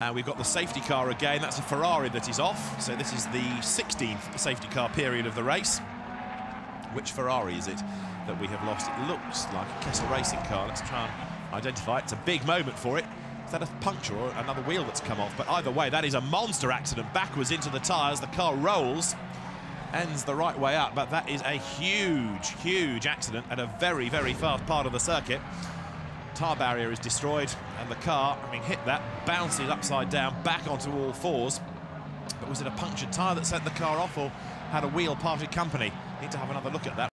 And we've got the safety car again. That's a Ferrari that is off. So this is the 16th safety car period of the race. Which Ferrari is it that we have lost? It looks like a Kessel Racing car. Let's try and identify it. It's a big moment for it. Is that a puncture or another wheel that's come off? But either way, that is a monster accident. Backwards into the tyres. The car rolls, ends the right way up. But that is a huge, huge accident at a very, very fast part of the circuit tyre barrier is destroyed and the car, having hit that, bounces upside down back onto all fours. But was it a punctured tyre that sent the car off or had a wheel parted company? Need to have another look at that.